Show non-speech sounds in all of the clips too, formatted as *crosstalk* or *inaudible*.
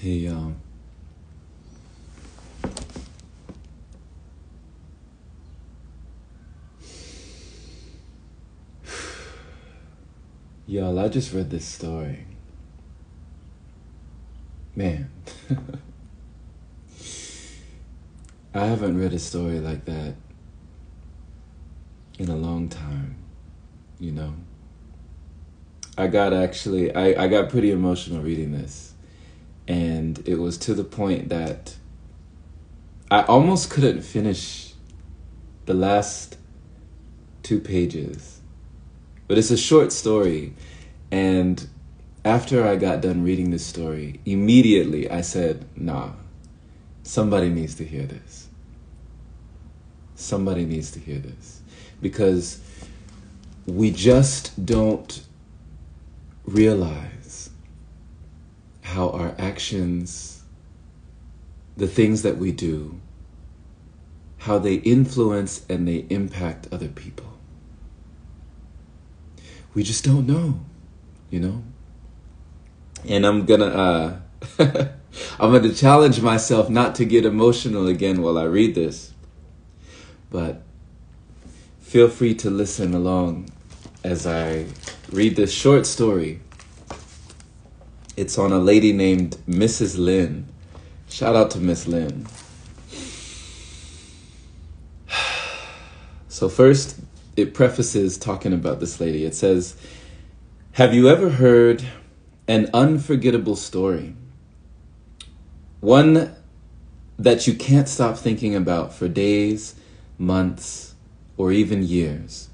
Hey, um. Y'all, I just read this story. Man. *laughs* I haven't read a story like that in a long time, you know? I got actually, I, I got pretty emotional reading this. And it was to the point that I almost couldn't finish the last two pages. But it's a short story. And after I got done reading this story, immediately I said, nah, somebody needs to hear this. Somebody needs to hear this. Because we just don't realize how our actions, the things that we do, how they influence and they impact other people. We just don't know, you know? And I'm gonna, uh, *laughs* I'm gonna challenge myself not to get emotional again while I read this. But feel free to listen along as I read this short story. It's on a lady named Mrs. Lynn. Shout out to Miss Lynn. *sighs* So, first, it prefaces talking about this lady. It says, Have you ever heard an unforgettable story? One that you can't stop thinking about for days, months, or even years.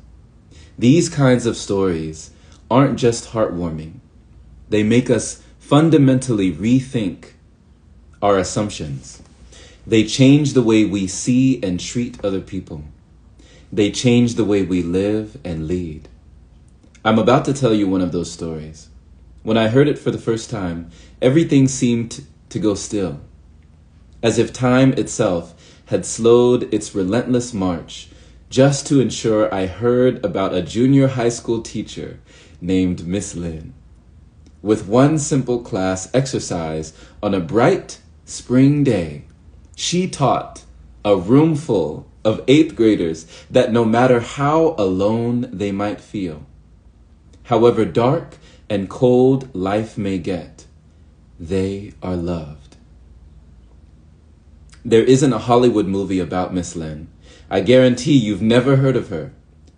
These kinds of stories aren't just heartwarming, they make us fundamentally rethink our assumptions. They change the way we see and treat other people. They change the way we live and lead. I'm about to tell you one of those stories. When I heard it for the first time, everything seemed to go still, as if time itself had slowed its relentless march just to ensure I heard about a junior high school teacher named Miss Lynn. With one simple class exercise on a bright spring day, she taught a roomful of eighth graders that no matter how alone they might feel, however dark and cold life may get, they are loved. There isn't a Hollywood movie about Miss Lynn. I guarantee you've never heard of her.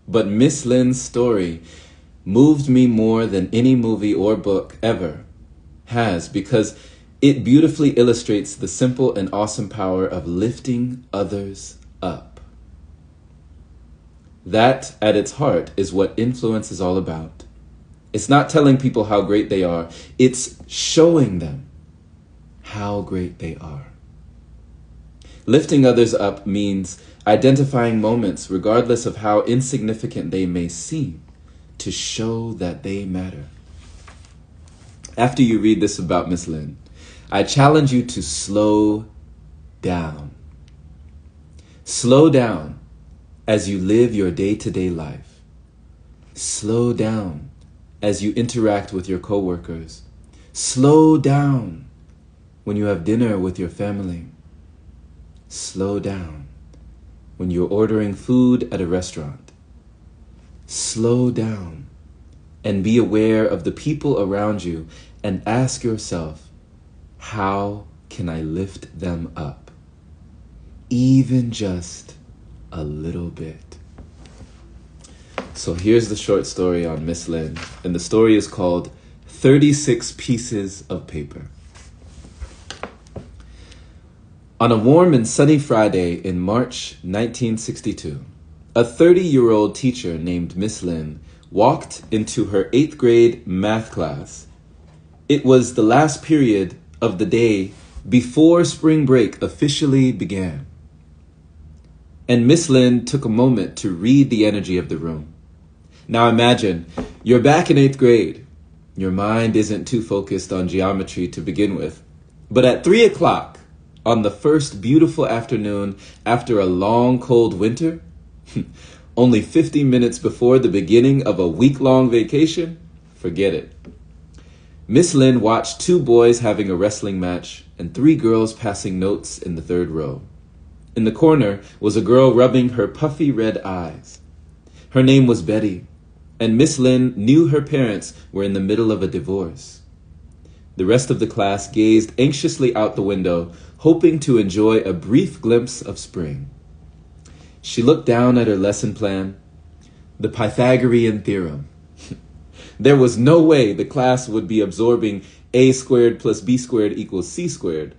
But Miss Lynn's story moved me more than any movie or book ever has because it beautifully illustrates the simple and awesome power of lifting others up. That, at its heart, is what influence is all about. It's not telling people how great they are, it's showing them how great they are. Lifting others up means identifying moments, regardless of how insignificant they may seem, to show that they matter. After you read this about Miss Lynn, I challenge you to slow down. Slow down as you live your day to day life. Slow down as you interact with your coworkers. Slow down when you have dinner with your family. Slow down when you're ordering food at a restaurant. Slow down and be aware of the people around you and ask yourself, how can I lift them up? Even just a little bit. So here's the short story on Miss Lynn, and the story is called 36 Pieces of Paper. On a warm and sunny Friday in March 1962, a 30 year old teacher named Miss Lin walked into her eighth grade math class. It was the last period of the day before spring break officially began. And Miss Lin took a moment to read the energy of the room. Now imagine you're back in eighth grade. Your mind isn't too focused on geometry to begin with. But at three o'clock, on the first beautiful afternoon after a long cold winter, *laughs* only 50 minutes before the beginning of a week long vacation, forget it. Miss Lin watched two boys having a wrestling match and three girls passing notes in the third row. In the corner was a girl rubbing her puffy red eyes. Her name was Betty, and Miss Lin knew her parents were in the middle of a divorce. The rest of the class gazed anxiously out the window, hoping to enjoy a brief glimpse of spring. She looked down at her lesson plan, the Pythagorean theorem. *laughs* there was no way the class would be absorbing a squared plus b squared equals c squared,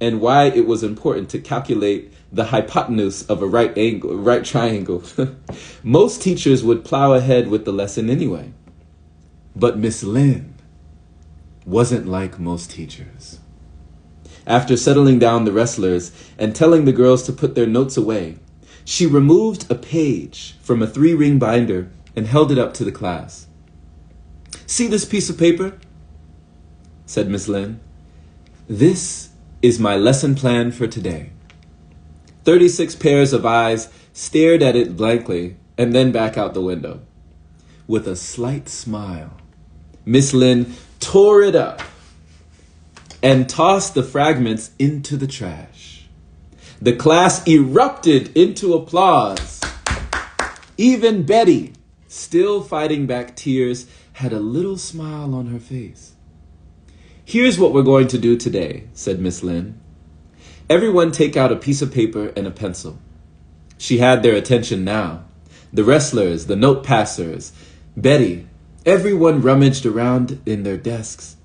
and why it was important to calculate the hypotenuse of a right angle, right triangle. *laughs* Most teachers would plow ahead with the lesson anyway. But Miss Lynn wasn't like most teachers. After settling down the wrestlers and telling the girls to put their notes away, she removed a page from a three ring binder and held it up to the class. See this piece of paper? said Miss Lin. This is my lesson plan for today. 36 pairs of eyes stared at it blankly and then back out the window. With a slight smile, Miss Lin tore it up and tossed the fragments into the trash. The class erupted into applause. Even Betty, still fighting back tears, had a little smile on her face. Here's what we're going to do today, said Miss Lin. Everyone take out a piece of paper and a pencil. She had their attention now. The wrestlers, the note passers, Betty, everyone rummaged around in their desks.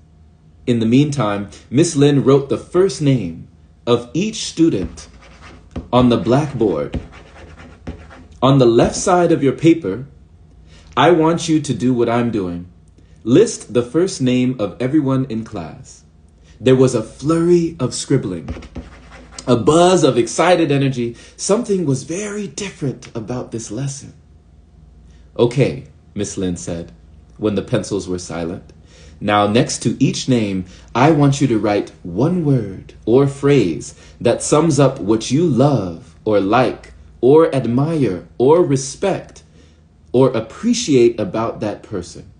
In the meantime, Miss Lin wrote the first name of each student on the blackboard. On the left side of your paper, I want you to do what I'm doing. List the first name of everyone in class. There was a flurry of scribbling a buzz of excited energy. Something was very different about this lesson. Okay, Miss Lin said, when the pencils were silent. Now, next to each name, I want you to write one word or phrase that sums up what you love or like or admire or respect or appreciate about that person.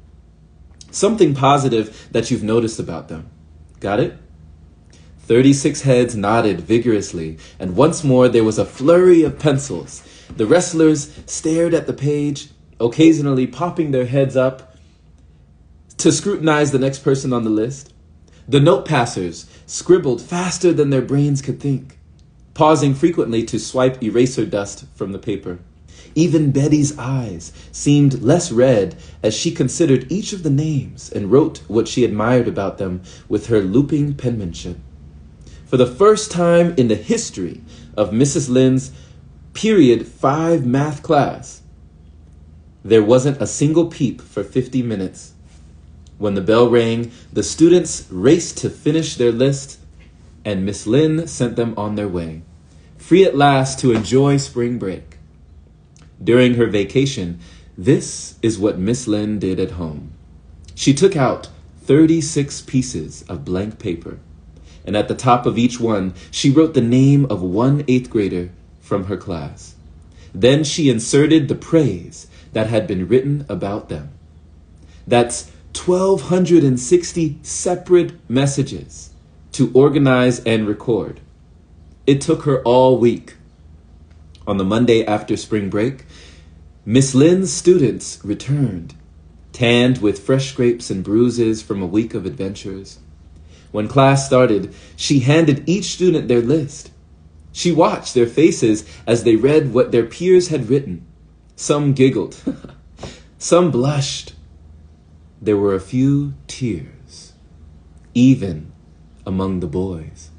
Something positive that you've noticed about them. Got it? Thirty six heads nodded vigorously, and once more there was a flurry of pencils. The wrestlers stared at the page, occasionally popping their heads up to scrutinize the next person on the list. The note passers scribbled faster than their brains could think, pausing frequently to swipe eraser dust from the paper. Even Betty's eyes seemed less red as she considered each of the names and wrote what she admired about them with her looping penmanship. For the first time in the history of Mrs. Lin's period five math class, there wasn't a single peep for 50 minutes. When the bell rang, the students raced to finish their list, and Miss Lin sent them on their way, free at last to enjoy spring break. During her vacation, this is what Miss Lin did at home. She took out 36 pieces of blank paper and at the top of each one, she wrote the name of one eighth grader from her class. Then she inserted the praise that had been written about them. That's 1,260 separate messages to organize and record. It took her all week. On the Monday after spring break, Miss Lynn's students returned, tanned with fresh scrapes and bruises from a week of adventures. When class started, she handed each student their list. She watched their faces as they read what their peers had written. Some giggled, *laughs* some blushed. There were a few tears, even among the boys.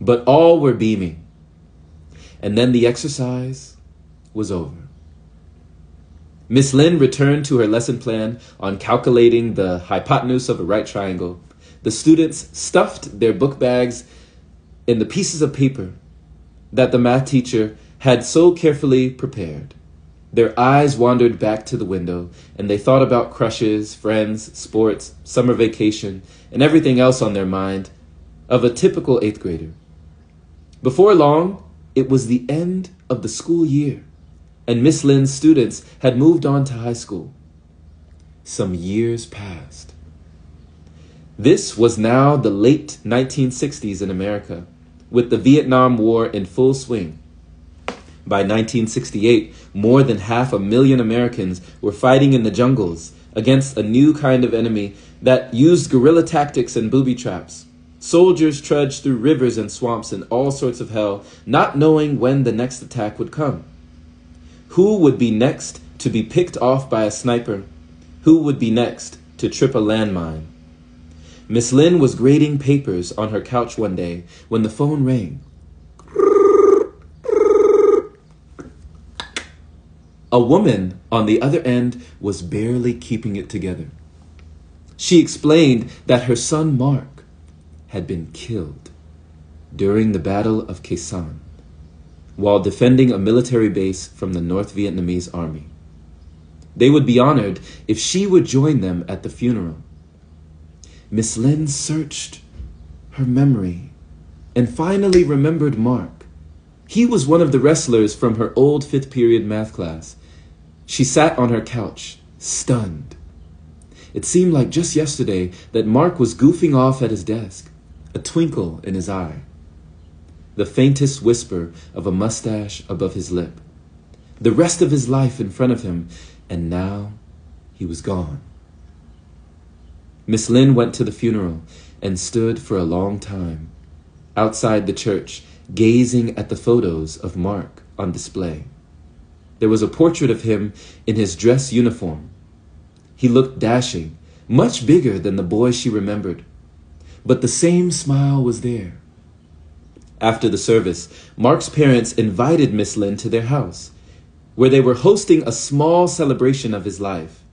But all were beaming. And then the exercise was over. Miss Lin returned to her lesson plan on calculating the hypotenuse of a right triangle the students stuffed their book bags in the pieces of paper that the math teacher had so carefully prepared. Their eyes wandered back to the window, and they thought about crushes, friends, sports, summer vacation, and everything else on their mind of a typical eighth grader. Before long, it was the end of the school year, and Miss Lynn's students had moved on to high school. Some years passed. This was now the late 1960s in America, with the Vietnam War in full swing. By 1968, more than half a million Americans were fighting in the jungles against a new kind of enemy that used guerrilla tactics and booby traps. Soldiers trudged through rivers and swamps and all sorts of hell, not knowing when the next attack would come. Who would be next to be picked off by a sniper? Who would be next to trip a landmine? Miss Lynn was grading papers on her couch one day when the phone rang. A woman on the other end was barely keeping it together. She explained that her son Mark had been killed during the Battle of Khe Sanh while defending a military base from the North Vietnamese army. They would be honored if she would join them at the funeral. Miss Lin searched her memory and finally remembered Mark. He was one of the wrestlers from her old fifth period math class. She sat on her couch, stunned. It seemed like just yesterday that Mark was goofing off at his desk, a twinkle in his eye, the faintest whisper of a mustache above his lip, the rest of his life in front of him, and now he was gone. Miss Lynn went to the funeral and stood for a long time outside the church, gazing at the photos of Mark on display. There was a portrait of him in his dress uniform. He looked dashing, much bigger than the boy she remembered, but the same smile was there. After the service, Mark's parents invited Miss Lynn to their house, where they were hosting a small celebration of his life.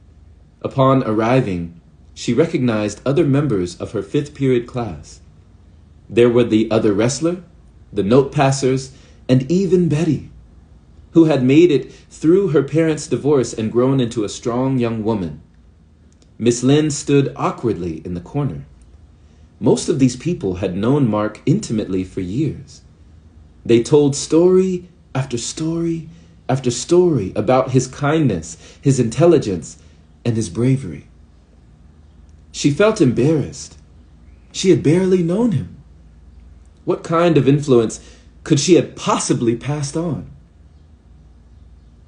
Upon arriving, she recognized other members of her fifth period class. There were the other wrestler, the note passers, and even Betty who had made it through her parents' divorce and grown into a strong young woman. Miss Lynn stood awkwardly in the corner. Most of these people had known Mark intimately for years. They told story after story after story about his kindness, his intelligence, and his bravery. She felt embarrassed. She had barely known him. What kind of influence could she have possibly passed on?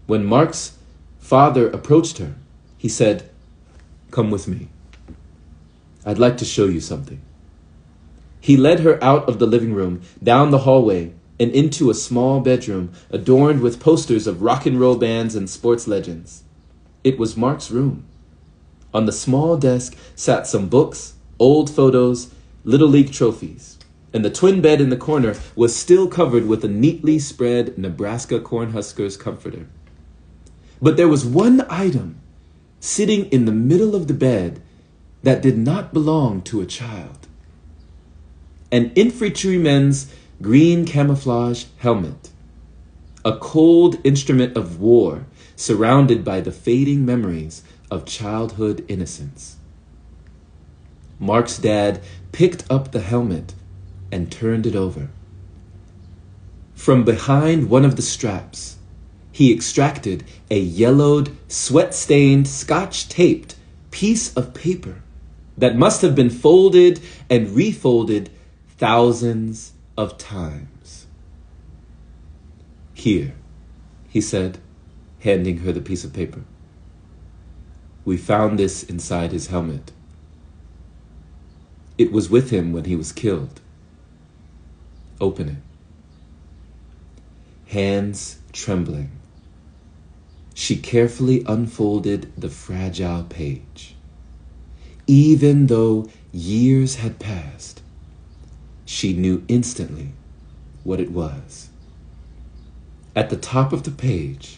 When Mark's father approached her, he said, Come with me. I'd like to show you something. He led her out of the living room, down the hallway, and into a small bedroom adorned with posters of rock and roll bands and sports legends. It was Mark's room. On the small desk sat some books, old photos, Little League trophies, and the twin bed in the corner was still covered with a neatly spread Nebraska Cornhuskers comforter. But there was one item sitting in the middle of the bed that did not belong to a child an infantryman's green camouflage helmet, a cold instrument of war surrounded by the fading memories of childhood innocence. Mark's dad picked up the helmet and turned it over. From behind one of the straps, he extracted a yellowed, sweat stained, scotch taped piece of paper that must have been folded and refolded thousands of times. Here, he said, handing her the piece of paper. We found this inside his helmet. It was with him when he was killed. Open it. Hands trembling she carefully unfolded the fragile page. Even though years had passed, she knew instantly what it was. At the top of the page,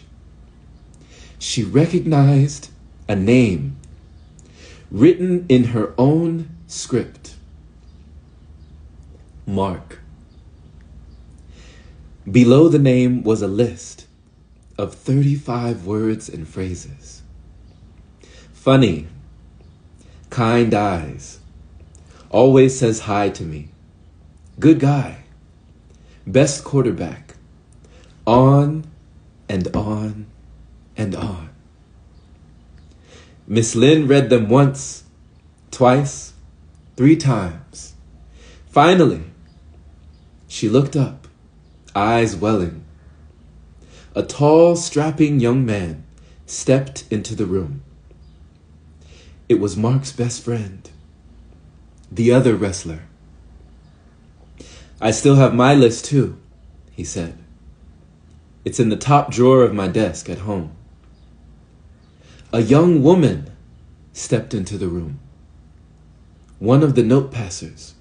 she recognized a name written in her own script Mark. Below the name was a list of 35 words and phrases. Funny, kind eyes, always says hi to me, good guy, best quarterback, on and on and on. Miss Lynn read them once, twice, three times. Finally, she looked up, eyes welling. A tall, strapping young man stepped into the room. It was Mark's best friend, the other wrestler. I still have my list too, he said. It's in the top drawer of my desk at home. A young woman stepped into the room. One of the note passers.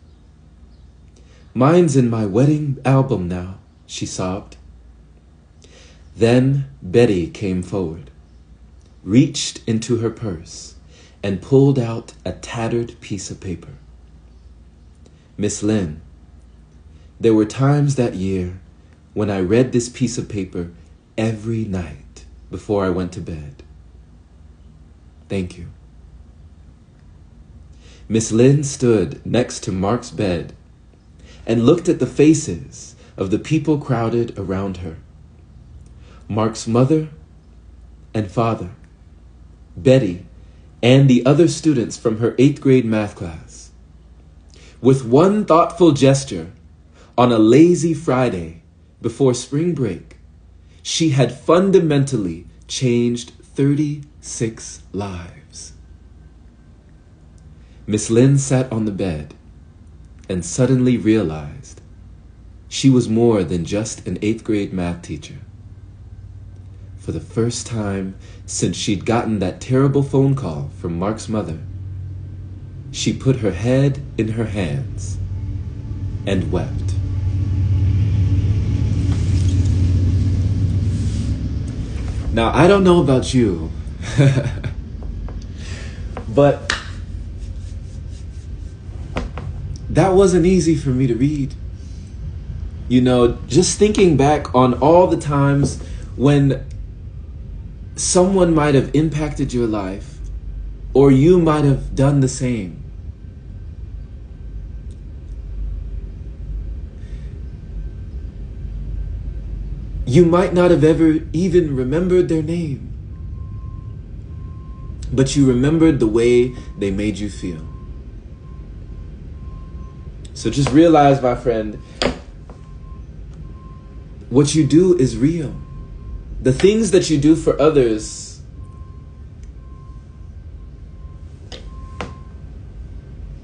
Mine's in my wedding album now, she sobbed. Then Betty came forward, reached into her purse, and pulled out a tattered piece of paper. Miss Lynn, there were times that year when I read this piece of paper every night before I went to bed. Thank you. Miss Lynn stood next to Mark's bed and looked at the faces of the people crowded around her. Mark's mother and father, Betty, and the other students from her eighth grade math class. With one thoughtful gesture, on a lazy Friday before spring break, she had fundamentally changed 36 lives. Miss Lynn sat on the bed and suddenly realized she was more than just an eighth grade math teacher. For the first time since she'd gotten that terrible phone call from Mark's mother, she put her head in her hands and wept. Now, I don't know about you, *laughs* but that wasn't easy for me to read. You know, just thinking back on all the times when someone might have impacted your life, or you might have done the same. You might not have ever even remembered their name, but you remembered the way they made you feel. So just realize, my friend, what you do is real. The things that you do for others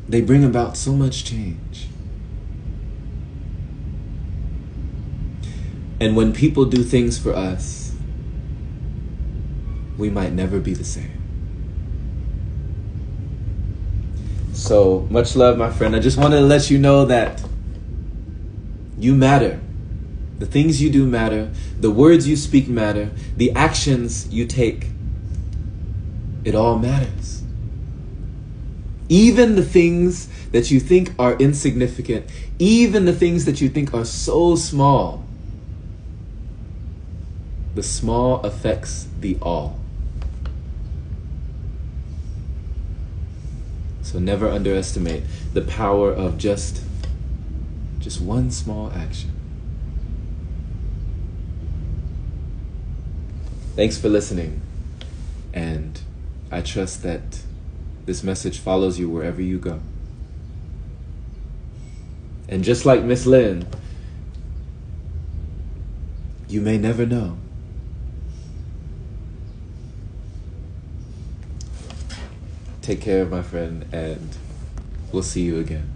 they bring about so much change. And when people do things for us, we might never be the same. So much love, my friend. I just wanted to let you know that you matter. The things you do matter. The words you speak matter. The actions you take. It all matters. Even the things that you think are insignificant, even the things that you think are so small, the small affects the all. So never underestimate the power of just just one small action. Thanks for listening. And I trust that this message follows you wherever you go. And just like Miss Lynn, you may never know Take care, my friend, and we'll see you again.